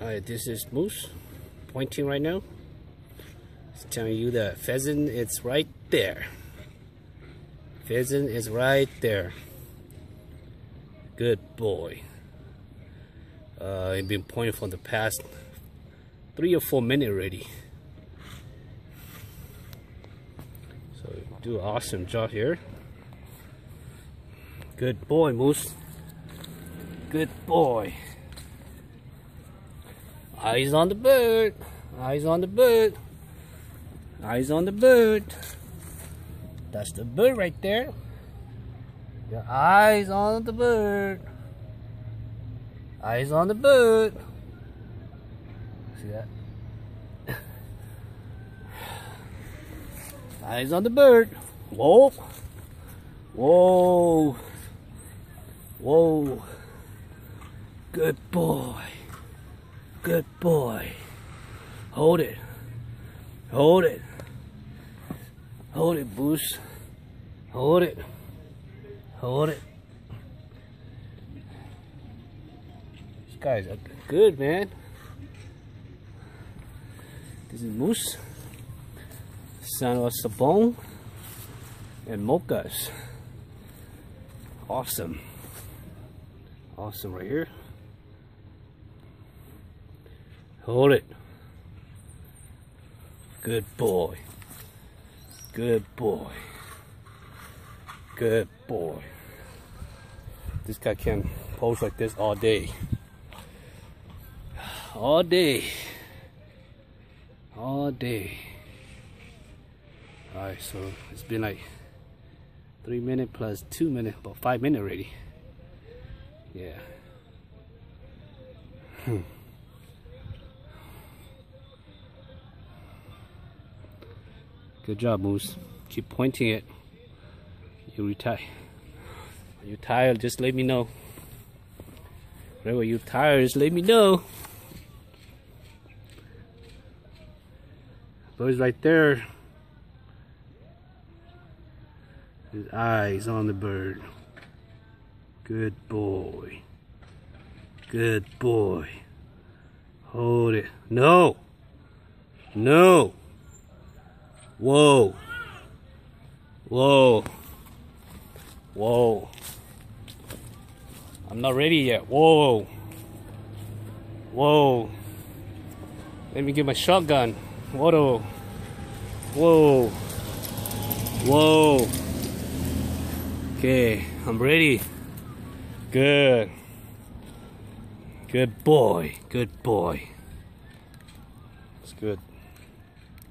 This is Moose pointing right now. It's telling you that pheasant is right there. Pheasant is right there. Good boy. Uh, I've been pointing for the past three or four minutes already. So do awesome job here. Good boy, Moose. Good boy. Eyes on the bird. Eyes on the bird. Eyes on the bird. That's the bird right there. Your eyes on the bird. Eyes on the bird. See that? eyes on the bird. Whoa. Whoa. Whoa. Good boy. Good boy. Hold it. Hold it. Hold it, Moose. Hold it. Hold it. This guys good, man. This is Moose, of Sabong, and Mochas. Awesome. Awesome right here. Hold it. Good boy. Good boy. Good boy. This guy can pose like this all day. All day. All day. Alright, so it's been like three minutes plus two minutes, about five minutes already. Yeah. Hmm. Good job, Moose. Keep pointing it. You retire. You're tired, just let me know. Whenever you're tired, just let me know. Bird's right there. His eyes on the bird. Good boy. Good boy. Hold it. No. No. Whoa. Whoa. Whoa. I'm not ready yet. Whoa. Whoa. Let me get my shotgun. Whoa. Whoa. Whoa. Okay, I'm ready. Good. Good boy. Good boy. It's good.